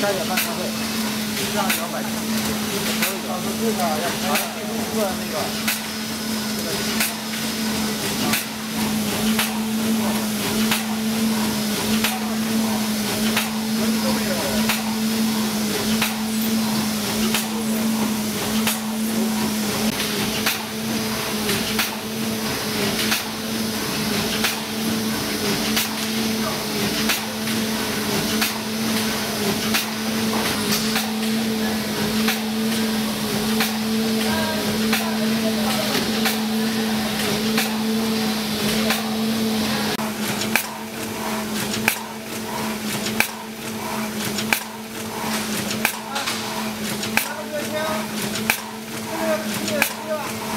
加点半咖啡，一张两百，可以的。到时候这个要开第五个那个，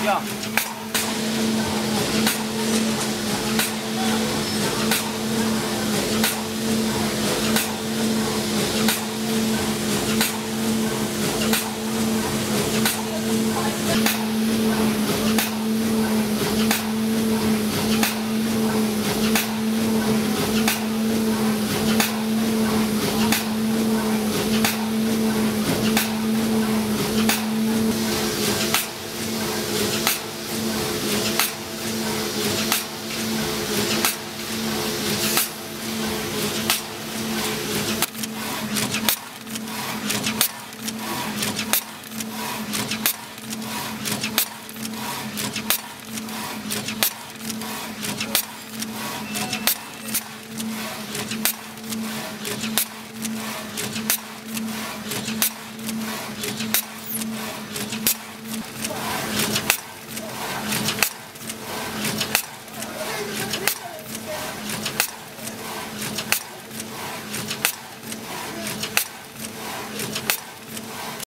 要。